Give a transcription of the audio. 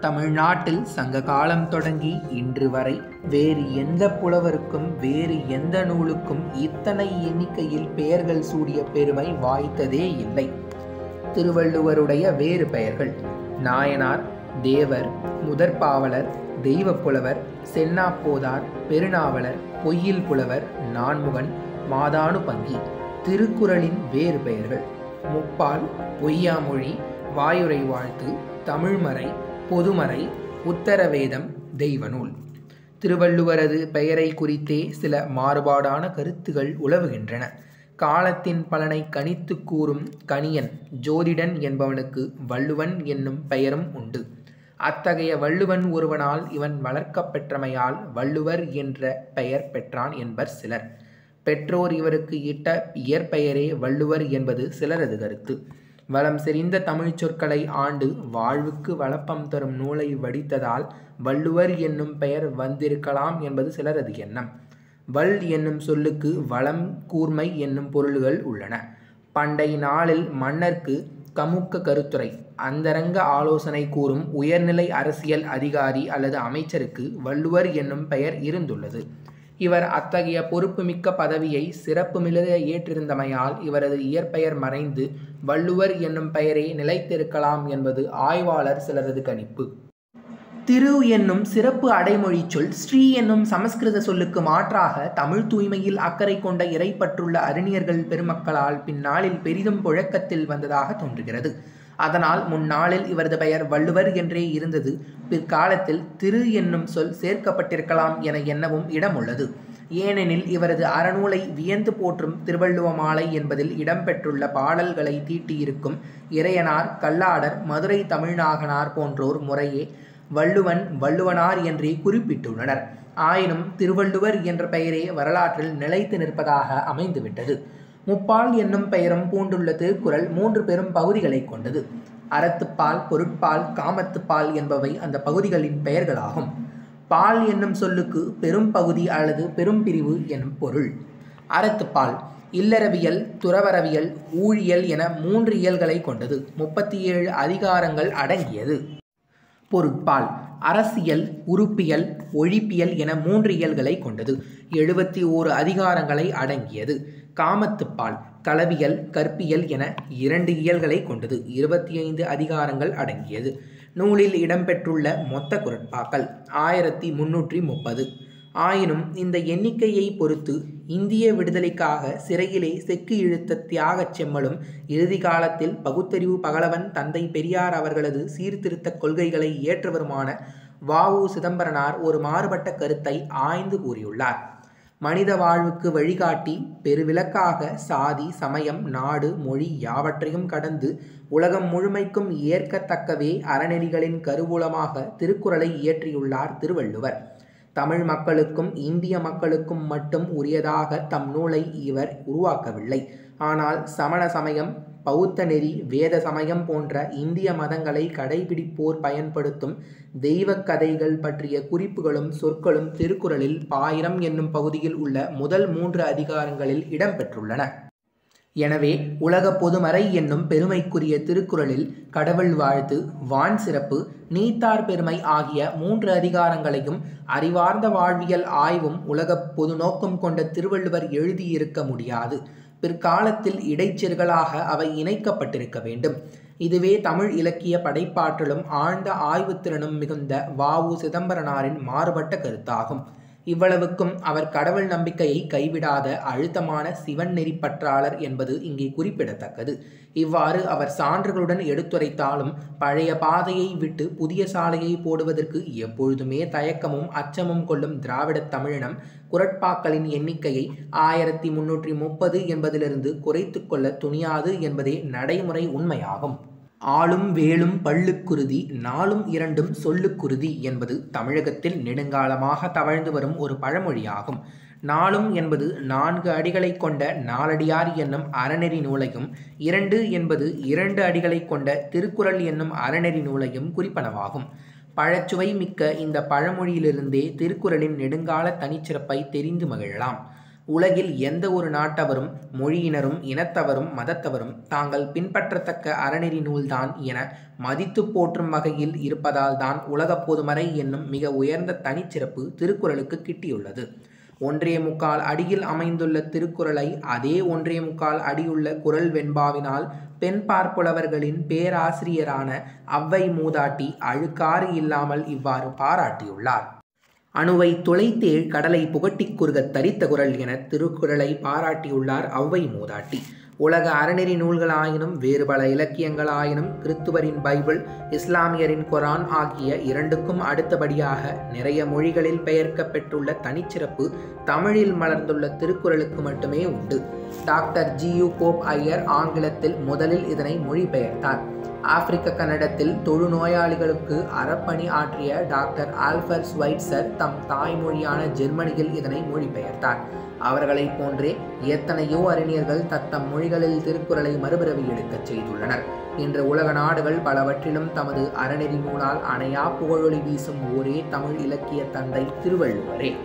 தமிழ்நாட்டில் சங்க காலம் தொடங்கி இன்று வரை வேறு எந்த புலவருக்கும் வேறு எந்த நூலுக்கும் இத்தனை எண்ணிக்கையில் பெயர்கள் சூடிய பெருமை வாய்த்ததே இல்லை. திருவள்ளுவருடைய வேறு பெயர்கள் நாயனார் தேவர் முதற்பாவலர் தெய்வப்புலவர் சென்னாப்போதார் பெருநாவலர் பொய்யில் புலவர் நான்முகன் மாதானுபங்கி. திருக்குறளின் வேறு பெயர்கள். முப்பால் பொய்யாமொழி வாயுரை வாழ்த்து தமிழ்மறை பொதுமறை உத்தரவேதம் தெய்வநூல். திருவள்ளுவரது பெயரை குறித்தே சில மாறுபாடான கருத்துகள் உலவுகின்றன. காலத்தின் பலனை கணித்து கூறும் கணியன் ஜோதிடன் என்பவனுக்கு வள்ளுவன் என்னும் பெயரும் உண்டு. அத்தகைய வள்ளுவன் ஒருவனால் இவன் வளர்க்கப்பெற்றமையால் வள்ளுவர் என்ற பெயர் பெற்றான் என்பர் சிலர். பெற்றோர் இவருக்கு இட்ட இயற்பெயரே வள்ளுவர் என்பது சிலரது கருத்து. வளம் செறிந்த தமிழ் சொற்களை ஆண்டு வாழ்வுக்கு வளப்பம் தரும் நூலை வடித்ததால் வள்ளுவர் என்னும் பெயர் வந்திருக்கலாம் என்பது சிலரது எண்ணம். வல் என்னும் சொல்லுக்கு வளம் கூர்மை என்னும் பொருள்கள் உள்ளன. பண்டை நாளில் மன்னர்க்கு கமுக்க கருத்துரை அந்தரங்க ஆலோசனை கூறும் உயர்நிலை அரசியல் அதிகாரி அல்லது அமைச்சருக்கு வள்ளுவர் என்னும் பெயர் இருந்துள்ளது. இவர் அத்தகைய பொறுப்புமிக்க பதவியை சிறப்புமிழத ஏற்றிருந்தமையால் இவரது இயற்பெயர் மறைந்து வள்ளுவர் என்னும் பெயரே நிலைத்திருக்கலாம் என்பது ஆய்வாளர் சிலரது கணிப்பு. திரு என்னும் சிறப்பு அடைமொழி சொல் ஸ்ரீ என்னும் சமஸ்கிருத சொல்லுக்கு மாற்றாக தமிழ் தூய்மையில் அக்கறை கொண்ட இறைப்பற்றுள்ள அறிஞர்கள் பெருமக்களால் பின்னாளில் பெரிதும் புழக்கத்தில் வந்ததாக தோன்றுகிறது. அதனால் முன்னாளில் இவரது பெயர் வள்ளுவர் என்றே இருந்தது. பிற்காலத்தில் திரு என்னும் சொல் சேர்க்கப்பட்டிருக்கலாம் என எண்ணவும் இடம் உள்ளது ஏனெனில் இவரது அறநூலை வியந்து போற்றும் திருவள்ளுவமாலை என்பதில் இடம்பெற்றுள்ள பாடல்களை தீட்டியிருக்கும் இறையனார் கல்லாடர் மதுரை தமிழ்நாகனார் போன்றோர் முறையே வள்ளுவன் வள்ளுவனார் என்றே குறிப்பிட்டுள்ளனர். ஆயினும் திருவள்ளுவர் என்ற பெயரே வரலாற்றில் நிலைத்து நிற்பதாக அமைந்துவிட்டது. முப்பால் என்னும் பெயரும் பூண்டுள்ள திருக்குறள் மூன்று பெரும் பகுதிகளை கொண்டது. அறத்துப்பால் பொருட்பால் காமத்துப்பால் என்பவை அந்த பகுதிகளின் பெயர்களாகும். பால் என்னும் சொல்லுக்கு பெரும் பகுதி அல்லது பெரும் பிரிவு எனும் பொருள். அறத்துப்பால் இல்லறவியல் துறவரவியல் ஊழியல் என மூன்று இயல்களை கொண்டது. முப்பத்தி ஏழு அதிகாரங்கள் அடங்கியது. பொருட்பால் அரசியல் உறுப்பியல் ஒழிப்பியல் என மூன்று இயல்களை கொண்டது. எழுபத்தி ஓரு அதிகாரங்களை அடங்கியது. காமத்துப்பால் களவியல் கற்பியல் என இரண்டு இயல்களை கொண்டது. இருபத்தி ஐந்து அதிகாரங்கள் அடங்கியது. நூலில் இடம்பெற்றுள்ள மொத்த குரட்பாக்கள் ஆயிரத்தி முன்னூற்றி முப்பது. ஆயினும் இந்த எண்ணிக்கையை பொறுத்து இந்திய விடுதலைக்காக சிறையிலே செக்கு இழுத்த தியாகச் செம்மலும் இறுதி காலத்தில் பகுத்தறிவு பகலவன் தந்தை பெரியார் அவர்களது சீர்திருத்த கொள்கைகளை ஏற்றவருமான உ சிதம்பரனார் ஒரு மாறுபட்ட கருத்தை ஆய்ந்து கூறியுள்ளார். மனித வாழ்வுக்கு வழிகாட்டி பெருவிளக்காக சாதி சமயம் நாடு மொழி யாவற்றையும் கடந்து உலகம் முழுமைக்கும் ஏற்கத்தக்கவே அறநெறிகளின் கருவூலமாக திருக்குறளை இயற்றியுள்ளார் திருவள்ளுவர். தமிழ் மக்களுக்கும் இந்திய மக்களுக்கும் மட்டும் உரியதாக தம் நூலை இவர் உருவாக்கவில்லை. ஆனால் சமண சமயம் பௌத்த நெறி வேத சமயம் போன்ற இந்திய மதங்களை கடைபிடிப்போர் பயன்படுத்தும் தெய்வ கதைகள் பற்றிய குறிப்புகளும் சொற்களும் திருக்குறளில் பாயிரம் என்னும் பகுதியில் உள்ள முதல் மூன்று அதிகாரங்களில் இடம்பெற்றுள்ளன. எனவே உலக பொதுமறை என்னும் பெருமைக்குரிய திருக்குறளில் கடவுள் வாழ்த்து வான் சிறப்பு நீத்தார் பெருமை ஆகிய மூன்று அதிகாரங்களையும் அறிவார்ந்த வாழ்வியல் ஆய்வும் உலக பொது நோக்கம் கொண்ட திருவள்ளுவர் எழுதியிருக்க முடியாது. பிற்காலத்தில் இடைச்செருகளாக அவை இணைக்கப்பட்டிருக்க வேண்டும். இதுவே தமிழ் இலக்கிய படைப்பாற்றலும் ஆழ்ந்த ஆய்வுத்திறனும் மிகுந்த வாவு சிதம்பரனாரின் மாறுபட்ட கருத்தாகும். இவ்வளவுக்கும் அவர் கடவுள் நம்பிக்கையை கைவிடாத அழுத்தமான சிவன் நெறிப்பற்றாளர் என்பது இங்கே குறிப்பிடத்தக்கது. இவ்வாறு அவர் சான்றுகளுடன் எடுத்துரைத்தாலும் பழைய பாதையை விட்டு புதிய சாலையை போடுவதற்கு எப்பொழுதுமே தயக்கமும் அச்சமும் கொள்ளும் திராவிடத் தமிழினம் குரட்பாக்களின் எண்ணிக்கையை ஆயிரத்தி முன்னூற்றி முப்பது என்பதிலிருந்து குறைத்து கொள்ள துணியாது என்பதே நடைமுறை உண்மையாகும். ஆளும் வேலும் பள்ளுக்குருதி நாளும் இரண்டும் சொல்லுக்குருதி என்பது தமிழகத்தில் நெடுங்காலமாக தவழ்ந்து வரும் ஒரு பழமொழியாகும். நாளும் என்பது நான்கு அடிகளை கொண்ட நாலடியார் என்னும் அறநெறி நூலையும் இரண்டு என்பது இரண்டு அடிகளை கொண்ட திருக்குறள் என்னும் அறநெறி நூலையும் குறிப்பனவாகும். பழச்சுவை மிக்க இந்த பழமொழியிலிருந்தே திருக்குறளின் நெடுங்கால தனிச்சிறப்பை தெரிந்து மகிழலாம். உலகில் எந்த ஒரு நாட்டவரும் மொழியினரும் இனத்தவரும் மதத்தவரும் தாங்கள் பின்பற்றத்தக்க அறநெறி நூல்தான் என மதித்து போற்றும் வகையில் இருப்பதால் தான் உலக பொதுமறை என்னும் மிக உயர்ந்த தனிச்சிறப்பு திருக்குறளுக்கு கிட்டியுள்ளது. ஒன்றே முக்கால் அடியில் அமைந்துள்ள திருக்குறளை அதே ஒன்றே முக்கால் அடியுள்ள குரல் வெண்பாவினால் பெண் பார்ப்புலவர்களின் பேராசிரியரான அவ்வை மூதாட்டி அழுக்காறு இல்லாமல் இவ்வாறு பாராட்டியுள்ளார். அணுவை துளைத்தேள் கடலை புகட்டிக் குறுகத் தரித்த குரல் என திருக்குறளை பாராட்டியுள்ளார் ஔவை மூதாட்டி. உலக அறநெறி நூல்களாயினும் வேறு பல இலக்கியங்களாயினும் கிறித்துவரின் பைபிள் இஸ்லாமியரின் குரான் ஆகிய இரண்டுக்கும் அடுத்தபடியாக நிறைய மொழிகளில் பெயர்க்க பெற்றுள்ள தனிச்சிறப்பு தமிழில் மலர்ந்துள்ள திருக்குறளுக்கு மட்டுமே உண்டு. Doctor G U Pope Iyer ஆங்கிலத்தில் முதலில் இதனை மொழிபெயர்த்தார். ஆப்பிரிக்க கன்னடத்தில் தொழுநோயாளிகளுக்கு அறப்பணி ஆற்றிய டாக்டர் ஆல்பர் ஸ்வைட்சர் தம் தாய்மொழியான ஜெர்மனியில் இதனை மொழிபெயர்த்தார். அவர்களைப் போன்றே எத்தனையோ அறிஞர்கள் தத்தம் மொழிகளில் திருக்குறளை மறுபிறவி எடுக்கச் செய்துள்ளனர். இன்று உலக நாடுகள் பலவற்றிலும் தமது அறநெறி நூலால் அணையா புகழொளி வீசும் ஒரே தமிழ் இலக்கிய தந்தை திருவள்ளுவரே.